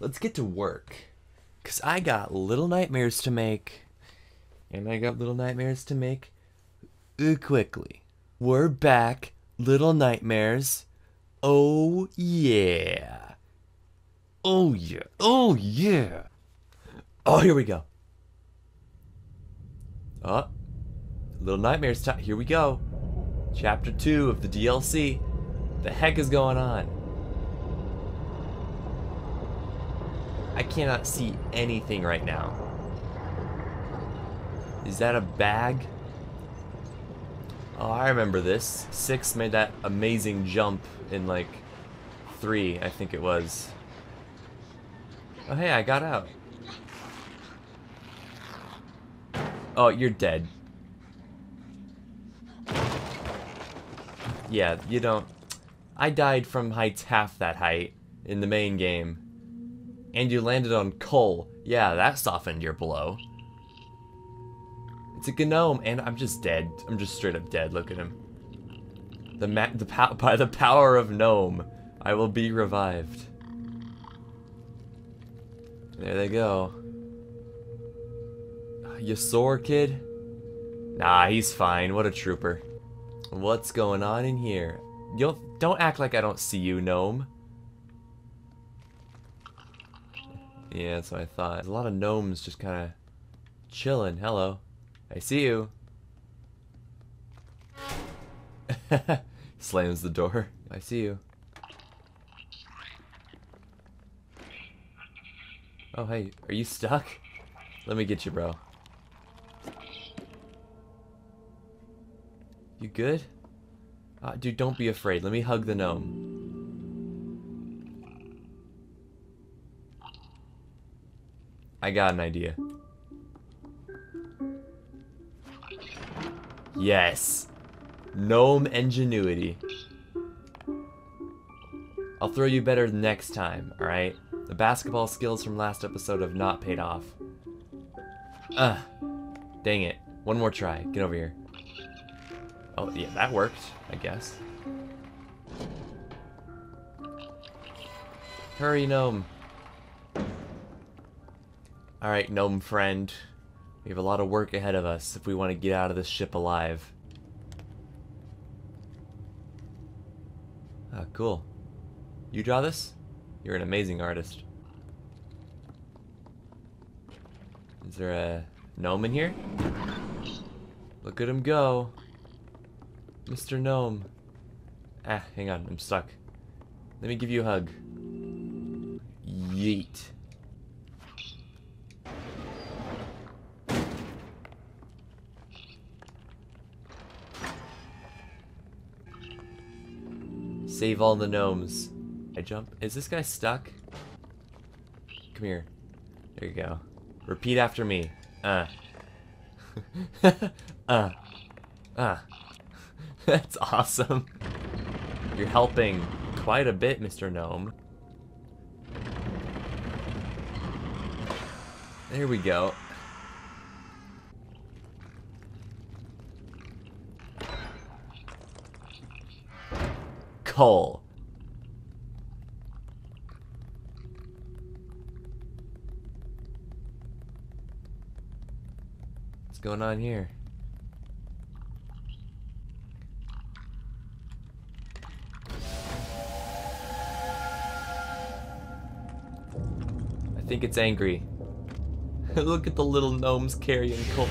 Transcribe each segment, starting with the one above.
let's get to work. Cause I got little nightmares to make. And I got little nightmares to make quickly. We're back, little nightmares. Oh yeah. Oh yeah. Oh yeah. Oh, here we go. Oh, Little Nightmares time. Here we go. Chapter 2 of the DLC. The heck is going on? I cannot see anything right now. Is that a bag? Oh, I remember this. Six made that amazing jump in like three, I think it was. Oh, hey, I got out. Oh, you're dead. Yeah, you don't... I died from heights half that height in the main game. And you landed on coal. Yeah, that softened your blow. It's a gnome, and I'm just dead. I'm just straight up dead. Look at him. The ma the by the power of gnome, I will be revived. There they go. You sore, kid? Nah, he's fine. What a trooper. What's going on in here? You don't, don't act like I don't see you, gnome. Yeah, that's what I thought. There's a lot of gnomes just kind of chilling. Hello. I see you. Slams the door. I see you. Oh, hey. Are you stuck? Let me get you, bro. You good? Uh, dude, don't be afraid. Let me hug the gnome. I got an idea. Yes. Gnome ingenuity. I'll throw you better next time, alright? The basketball skills from last episode have not paid off. Ugh. Dang it. One more try. Get over here. Oh, yeah, that worked, I guess. Hurry, gnome. Alright, gnome friend. We have a lot of work ahead of us if we want to get out of this ship alive. Ah, cool. You draw this? You're an amazing artist. Is there a gnome in here? Look at him go. Mr. Gnome. Ah, hang on, I'm stuck. Let me give you a hug. Yeet. Save all the gnomes. I jump. Is this guy stuck? Come here. There you go. Repeat after me. Uh. uh. Uh. That's awesome. You're helping quite a bit, Mr. Gnome. There we go. Coal. What's going on here? I think it's angry. Look at the little gnomes carrying coal.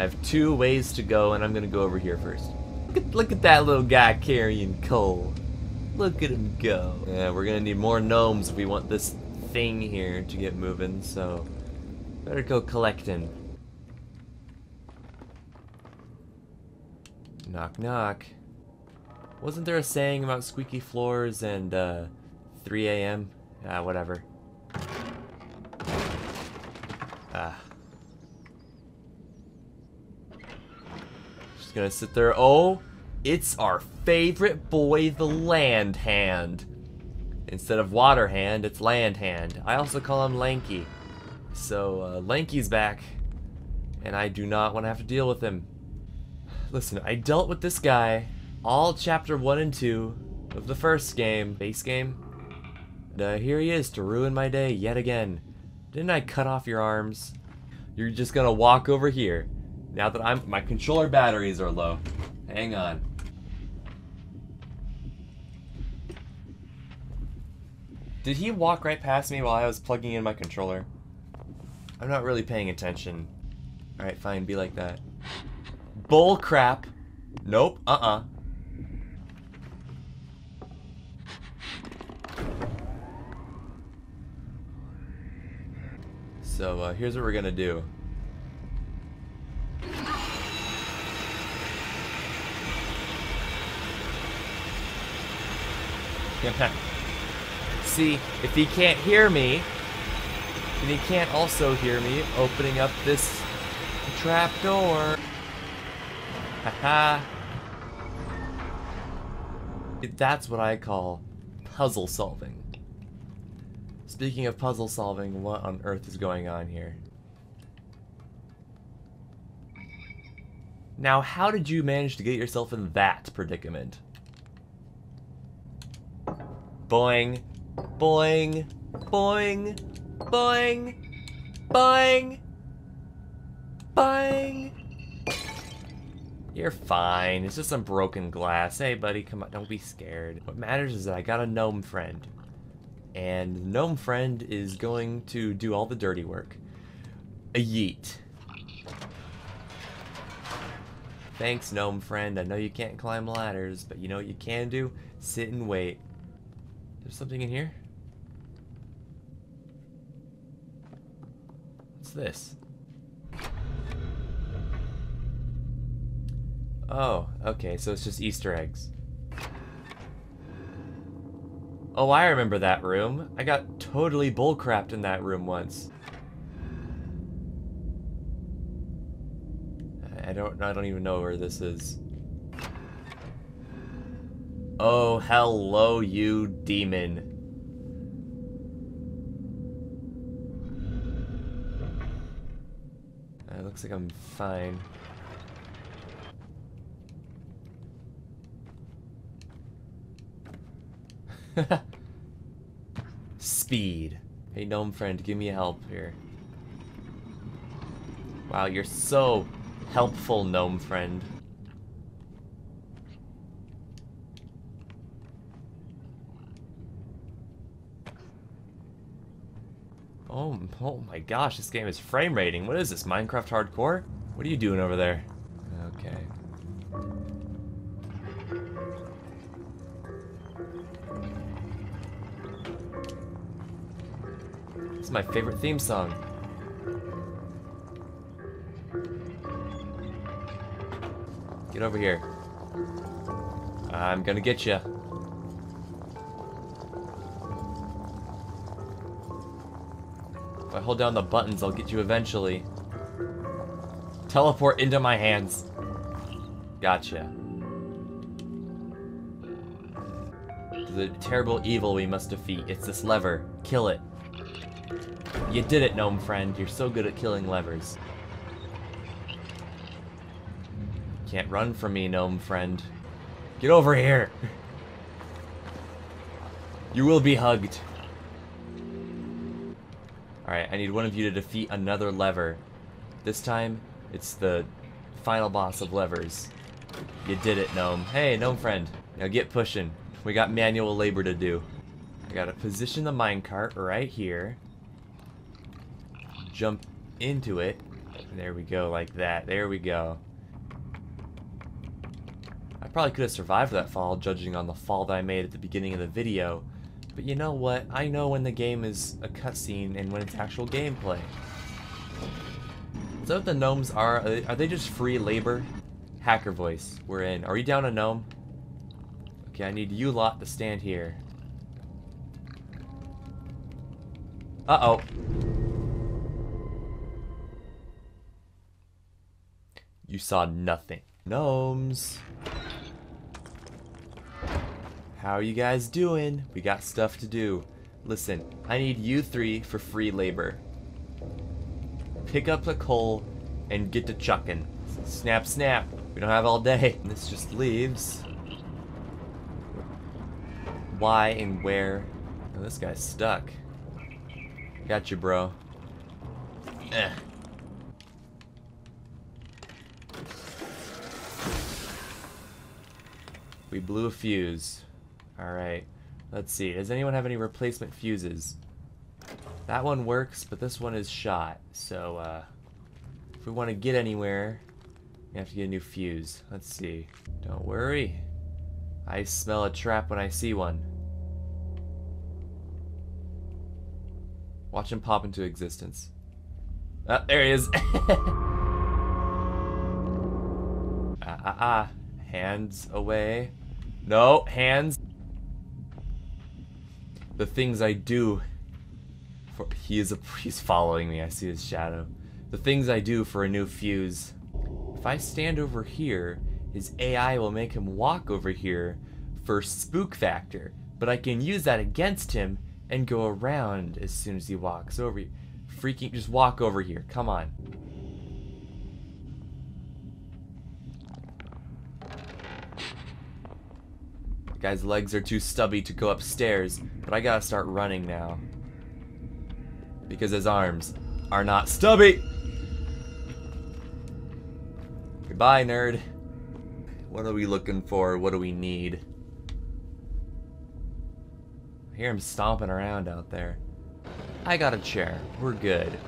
I have two ways to go, and I'm gonna go over here first. Look at, look at that little guy carrying coal. Look at him go. Yeah, we're gonna need more gnomes if we want this thing here to get moving, so... Better go collecting. Knock knock. Wasn't there a saying about squeaky floors and, uh, 3 a.m.? Ah, whatever. Ah. Just gonna sit there. Oh, it's our favorite boy, the land hand. Instead of water hand, it's land hand. I also call him Lanky. So, uh, Lanky's back. And I do not want to have to deal with him. Listen, I dealt with this guy all chapter 1 and 2 of the first game, base game. And uh, here he is to ruin my day yet again. Didn't I cut off your arms? You're just gonna walk over here. Now that I'm- my controller batteries are low. Hang on. Did he walk right past me while I was plugging in my controller? I'm not really paying attention. Alright, fine, be like that. Bull crap. Nope, uh-uh. So, uh, here's what we're gonna do. See, if he can't hear me, then he can't also hear me opening up this trap door. Haha. That's what I call puzzle solving. Speaking of puzzle solving, what on earth is going on here? Now, how did you manage to get yourself in that predicament? Boing, boing, boing, boing, boing, boing. You're fine. It's just some broken glass. Hey, buddy, come on. Don't be scared. What matters is that I got a gnome friend. And the gnome friend is going to do all the dirty work. A yeet. Thanks, gnome friend. I know you can't climb ladders, but you know what you can do? Sit and wait. There's something in here? What's this? Oh, okay, so it's just Easter eggs. Oh, I remember that room. I got totally bullcrapped in that room once. I don't I don't even know where this is. Oh, hello you demon. Uh, it looks like I'm fine. Speed. Hey, gnome friend, give me help here. Wow, you're so helpful, gnome friend. Oh, oh my gosh, this game is frame rating. What is this, Minecraft Hardcore? What are you doing over there? Okay. This is my favorite theme song. Get over here. I'm gonna get you. If I hold down the buttons, I'll get you eventually. Teleport into my hands. Gotcha. The terrible evil we must defeat. It's this lever. Kill it. You did it, gnome friend. You're so good at killing levers. Can't run from me, gnome friend. Get over here! You will be hugged. Alright, I need one of you to defeat another lever. This time, it's the final boss of levers. You did it, gnome. Hey, gnome friend. Now get pushing. We got manual labor to do. I gotta position the minecart right here. Jump into it. There we go, like that. There we go. I probably could have survived that fall, judging on the fall that I made at the beginning of the video. But you know what? I know when the game is a cutscene and when it's actual gameplay. That what the gnomes are? Are they, are they just free labor? Hacker voice, we're in. Are you down a gnome? Okay, I need you lot to stand here. Uh-oh. You saw nothing. Gnomes. How are you guys doing? We got stuff to do. Listen, I need you three for free labor. Pick up the coal and get to chucking. Snap, snap. We don't have all day. This just leaves. Why and where? Oh, this guy's stuck. Got you, bro. Eh. We blew a fuse. Alright. Let's see. Does anyone have any replacement fuses? That one works, but this one is shot. So, uh, if we want to get anywhere, we have to get a new fuse. Let's see. Don't worry. I smell a trap when I see one. Watch him pop into existence. Ah, there he is. ah, ah, ah. Hands away. No, hands. The things I do. For, he is a, he's following me. I see his shadow. The things I do for a new fuse. If I stand over here, his AI will make him walk over here for spook factor. But I can use that against him and go around as soon as he walks over. Freaking, just walk over here. Come on. The guy's legs are too stubby to go upstairs, but I gotta start running now. Because his arms are not stubby! Goodbye, nerd. What are we looking for? What do we need? I hear him stomping around out there. I got a chair. We're good.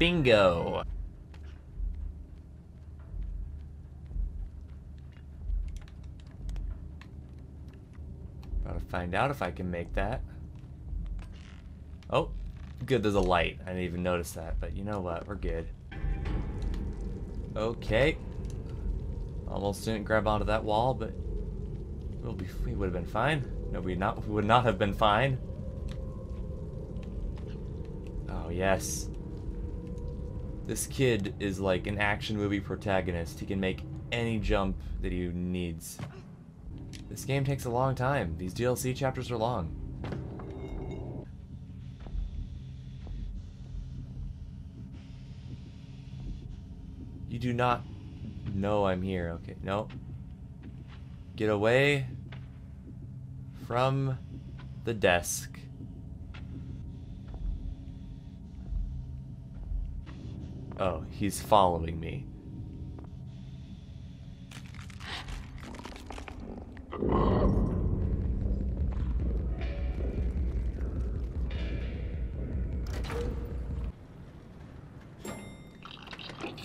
Bingo! Gotta find out if I can make that. Oh, good, there's a light. I didn't even notice that, but you know what? We're good. Okay. Almost didn't grab onto that wall, but we'll be, we would have been fine. No, we not we would not have been fine. Oh yes. This kid is like an action movie protagonist. He can make any jump that he needs. This game takes a long time. These DLC chapters are long. You do not know I'm here. Okay, no. Get away from the desk. Oh, he's following me.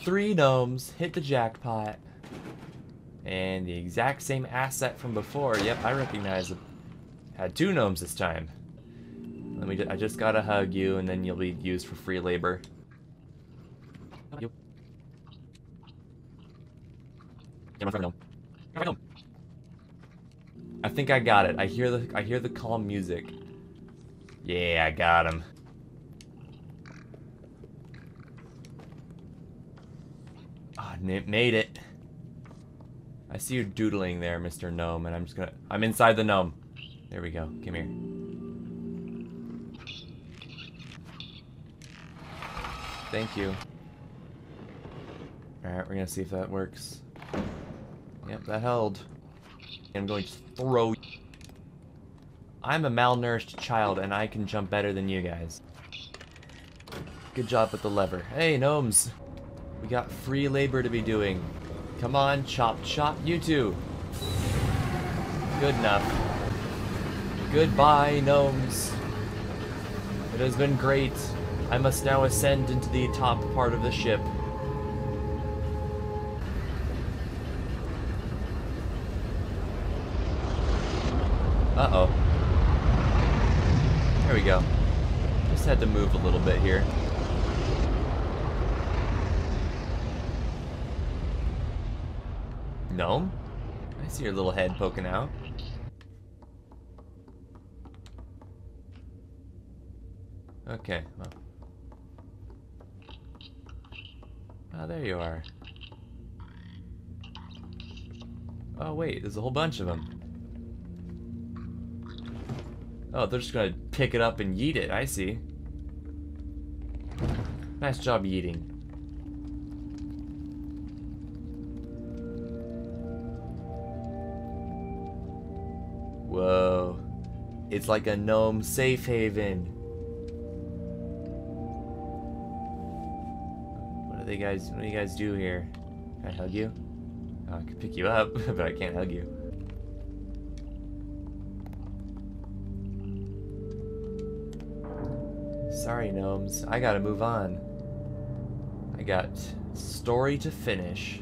Three gnomes, hit the jackpot. And the exact same asset from before. Yep, I recognize it. Had two gnomes this time. Let me. I just gotta hug you, and then you'll be used for free labor. I think I got it. I hear the. I hear the calm music. Yeah, I got him. Oh, made it. I see you doodling there, Mr. Gnome, and I'm just gonna... I'm inside the gnome. There we go. Come here. Thank you. Alright, we're gonna see if that works. Yep, that held. I'm going to throw... I'm a malnourished child, and I can jump better than you guys. Good job with the lever. Hey, gnomes! We got free labor to be doing. Come on, chop chop, you two. Good enough. Goodbye, gnomes. It has been great. I must now ascend into the top part of the ship. Uh-oh. There we go. Just had to move a little bit here. Gnome? I see your little head poking out. Okay, well. Oh, there you are. Oh, wait, there's a whole bunch of them. Oh, they're just gonna pick it up and yeet it, I see. Nice job eating. Whoa. It's like a gnome safe haven. What do they guys what do you guys do here? Can I hug you? Oh, I could pick you up, but I can't hug you. Sorry, gnomes. I gotta move on. I got story to finish.